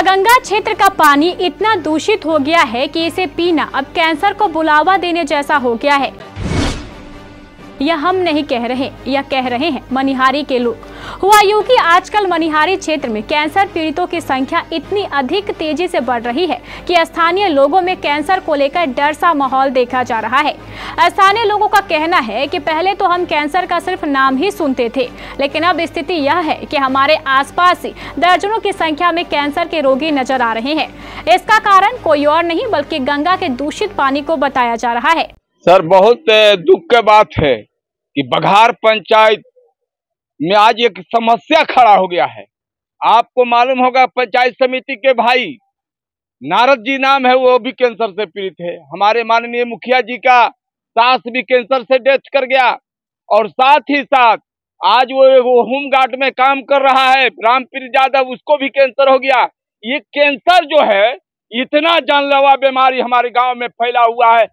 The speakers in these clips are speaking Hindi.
बुढ़ागंगा क्षेत्र का पानी इतना दूषित हो गया है कि इसे पीना अब कैंसर को बुलावा देने जैसा हो गया है। यह हम नहीं कह रहे यह कह रहे हैं, मनिहारी के लोग। हुआ यूँ कि आजकल मनिहारी क्षेत्र में कैंसर पीड़ितों की संख्या इतनी अधिक तेज़ी से बढ़ रही है कि स्थानीय लोगों में कैंसर को लेकर डर सा माहौल देखा जा रहा है। स्थानीय लोगों का कहना है कि पहले तो हम कैंसर का सिर्फ़ नाम ही सुनते थे, लेकिन अब स्थिति यह है कि हमारे आसपास ही दर्जनों की संख्या में कैंसर के रोगी नज़र आ रहे हैं। इसका कारण कोई और नहीं, बल्कि गंगा के दूषित पानी को बताया जा रहा है। सर, बहुत दुख की बात है। कि बघार पंचायत में आज एक समस्या खड़ा हो गया है। आपको मालूम होगा पंचायत समिति के भाई नारद जी नाम है वो भी कैंसर से पीड़ित है। हमारे माननीय मुखिया जी का सास भी कैंसर से डेथ कर गया और साथ ही साथ आज वो, वो होम गार्ड में काम कर रहा है रामप्रीत यादव उसको भी कैंसर हो गया। ये कैंसर जो है इतना जानलेवा बीमारी हमारे गाँव में फैला हुआ है।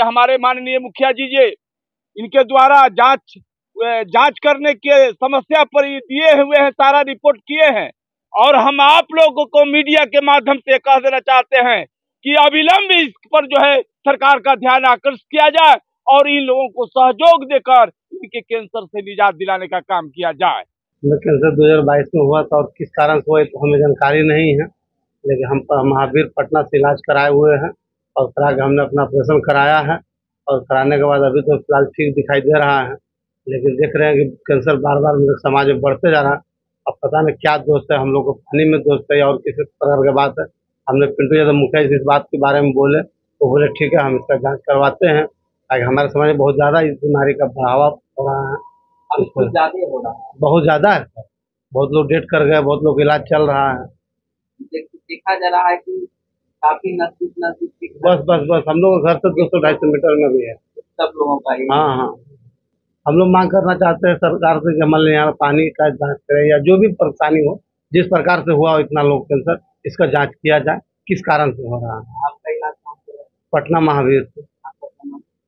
हमारे माननीय मुखिया जी जी इनके द्वारा जाँच जाँच करने के समस्या पर दिए हुए हैं, सारा रिपोर्ट किए हैं। और हम आप लोगों को मीडिया के माध्यम से कह देना चाहते हैं कि अविलंब इस पर जो है सरकार का ध्यान आकर्षित किया जाए और इन लोगों को सहयोग देकर इनके कैंसर से निजात दिलाने का काम किया जाए। कैंसर 2022 में हुआ था और किस कारण से हुआ तो हमें जानकारी नहीं है। लेकिन हम महावीर पटना से इलाज कराए हुए हैं और करा हमने अपना ऑपरेशन कराया है। और कराने के बाद अभी तो फ़िलहाल ठीक दिखाई दे रहा है लेकिन देख रहे हैं कि कैंसर बार बार मेरे समाज में बढ़ते जा रहा है। अब पता नहीं क्या दोस्त है हम लोग को पानी में दोस्त है या और किसी प्रकार की बात है। हमने पिंटू यादव मुखिया जी इस बात के बारे में बोले तो बोले ठीक है हम इसका जाँच करवाते हैं। ताकि हमारे समाज में बहुत ज़्यादा इस बीमारी का बढ़ावा हो। रहा है। बहुत ज़्यादा है। बहुत लोग डेट कर गए बहुत लोग इलाज चल रहा है। देखा जा रहा है कि काफ़ी नज़दीक नज़दीक बस बस बस हम लोग घर से दो सौ ढाई सौ मीटर में भी है। सब लोगों का ही हाँ। हाँ हम लोग मांग करना चाहते हैं सरकार से कि हमारे यहाँ पानी का जाँच करें या जो भी परेशानी हो जिस प्रकार से हुआ हो इतना लोग कैंसर इसका जाँच किया जाए किस कारण से हो रहा है। आपका इलाज है? पटना महावीर से।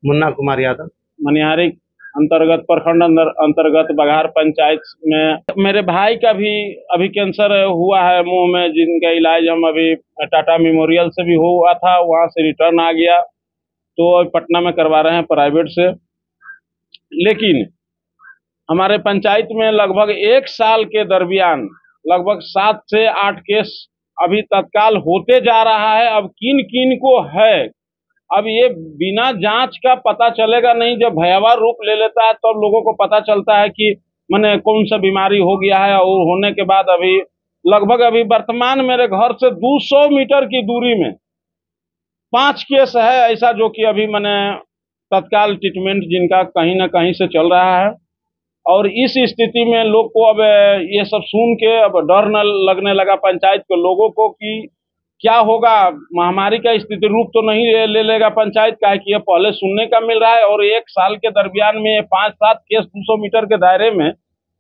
मुन्ना कुमार यादव। मनिहारी अंतर्गत प्रखंड अंतर्गत बघार पंचायत में। मेरे भाई का भी अभी कैंसर हुआ है मुँह में, जिनका इलाज हम अभी टाटा मेमोरियल से भी हुआ था, वहाँ से रिटर्न आ गया। तो पटना में करवा रहे हैं प्राइवेट से। लेकिन हमारे पंचायत में लगभग एक साल के दरमियान लगभग सात से आठ केस अभी तत्काल होते जा रहा है। अब किन किन को है? अब ये बिना जाँच का पता चलेगा नहीं, जब भयावह रूप ले लेता है तो लोगों को पता चलता है कि, मैंने कौन सा बीमारी हो गया है? और होने के बाद अभी, लगभग अभी वर्तमान मेरे घर से 200 मीटर की दूरी में, पाँच केस है ऐसा जो कि अभी मैंने तत्काल ट्रीटमेंट जिनका कहीं ना कहीं से चल रहा है। और इस स्थिति में लोग को अब ये सब सुन के अब डर न लगने लगा पंचायत के लोगों को कि क्या होगा? महामारी का स्थिति रूप तो नहीं ले- ले लेगा पंचायत का है कि यह पहले सुनने का मिल रहा है और एक साल के दरमियान में पाँच सात केस 200 मीटर के दायरे में,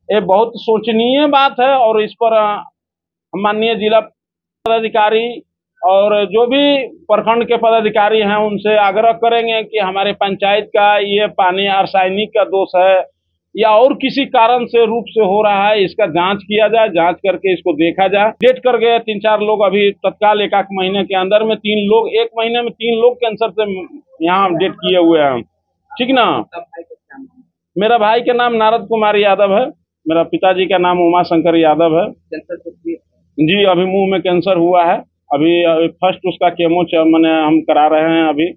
ये बहुत सोचनीय बात है और इस पर माननीय जिला पदाधिकारी और जो भी प्रखंड के पदाधिकारी हैं उनसे आग्रह करेंगे कि हमारे पंचायत का ये पानी रासायनिक का दोष है या और किसी कारण से रूप से हो रहा है इसका जाँच किया जाए जाँच करके इसको देखा जाए। डेट कर गए तीन चार लोग अभी तत्काल एक आध महीने के अंदर में तीन लोग एक महीने में तीन लोग कैंसर से यहाँ डेट किए हुए हैं। ठीक ना? मेरा भाई का नाम नारद कुमार यादव है। मेरा पिताजी का नाम उमा शंकर यादव है। जी अभी मुँह में कैंसर हुआ है। अभी अभी फ़र्स्ट उसका केमो मैंने हम करा रहे हैं अभी।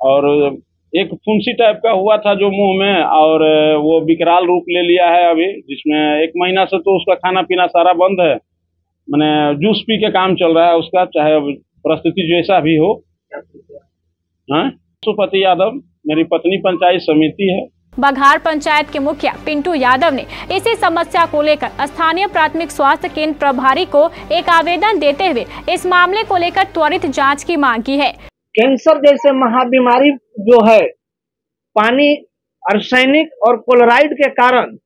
और एक फुंसी टाइप का हुआ था जो मुँह में और वो विकराल रूप ले लिया है अभी जिसमें एक महीना से तो उसका खाना पीना सारा बंद है। मैंने जूस पी के काम चल रहा है उसका चाहे परिस्थिति जैसा भी हो। हाँ? सुपति यादव मेरी पत्नी पंचायत समिति है। बघार पंचायत के मुखिया पिंटू यादव ने इसी समस्या को लेकर स्थानीय प्राथमिक स्वास्थ्य केंद्र प्रभारी को एक आवेदन देते हुए इस मामले को लेकर त्वरित जाँच की मांग की है। कैंसर जैसे महाबीमारी जो है, पानी आर्सेनिक और क्लोराइड के कारण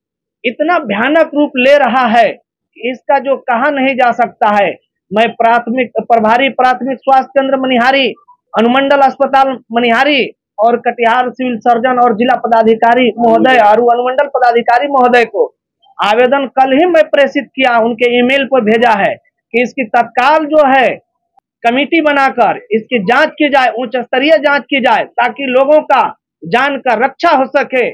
इतना भयानक रूप ले रहा है इसका जो कहा नहीं जा सकता है। मैं प्राथमिक, प्रभारी प्राथमिक स्वास्थ्य केंद्र मनिहारी, अनुमंडल अस्पताल मनिहारी और कटिहार सिविल सर्जन और जिला पदाधिकारी महोदय और अनुमंडल पदाधिकारी महोदय को आवेदन कल ही मैं प्रेषित किया, उनके ईमेल पर भेजा है कि इसकी तत्काल जो है कमेटी बनाकर, इसकी जाँच की जाए, उच्च स्तरीय जाँच की जाए, ताकि लोगों का जान का रक्षा हो सके।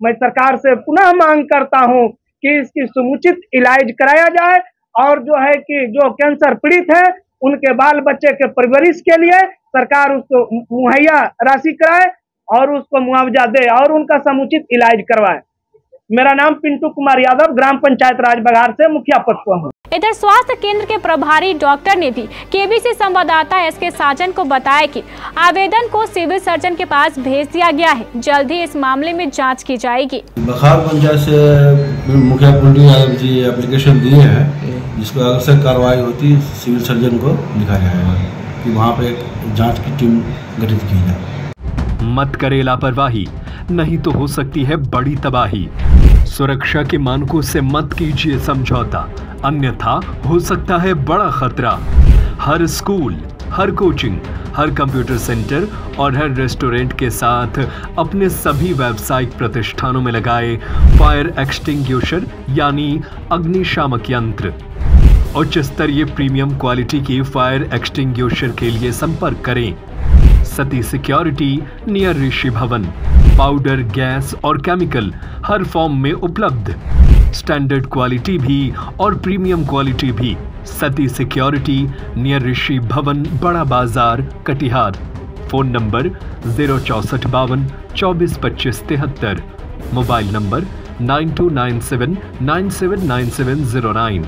मैं सरकार से पुनः मांग करता हूँ कि इसकी समुचित इलाज कराया जाए, और जो है कि जो कैंसर पीड़ित है, उनके बाल बच्चे के परवरिश के लिए सरकार उसको मुहैया राशि कराए, और उसको मुआवजा दे, और उनका समुचित इलाज करवाए। मेरा नाम पिंटू कुमार यादव, ग्राम पंचायत राज बघार से मुखिया पद पर हूँ। इधर स्वास्थ्य केंद्र के प्रभारी डॉक्टर ने भी केबीसी संवाददाता एस के साजन को बताया कि आवेदन को सिविल सर्जन के पास भेज दिया गया है। जल्द ही इस मामले में जाँच की जाएगी। बखार पंचायत से मुखिया कुंडी जी एप्लीकेशन दिए हैं जिसको अगर से कार्रवाई होती सिविल सर्जन को लिखा जाएगा कि वहाँ पे एक जाँच की टीम गठित की जाए। मत करे लापरवाही नहीं तो हो सकती है बड़ी तबाही। सुरक्षा के मानकों से मत कीजिए समझौता। अन्यथा हो सकता है बड़ा खतरा। हर स्कूल, हर कोचिंग, हर कंप्यूटर सेंटर और हर रेस्टोरेंट के साथ अपने सभी व्यावसायिक प्रतिष्ठानों में लगाए फायर एक्सटिंग्यूशर यानी अग्निशामक यंत्र। उच्च स्तरीय प्रीमियम क्वालिटी की फायर एक्सटिंग्यूशर के लिए संपर्क करें। Sati security, near Rishi Bhawan. Powder, gas और केमिकल हर फॉर्म में उपलब्ध। स्टैंडर्ड क्वालिटी भी और प्रीमियम क्वालिटी भी। सती सिक्योरिटी नियर ऋषि भवन, बड़ा बाज़ार, कटिहार। फ़ोन नंबर ज़ीरो चौसठ बावन चौबीस पच्चीस तिहत्तर। Mobile number nine two nine seven nine seven nine seven zero nine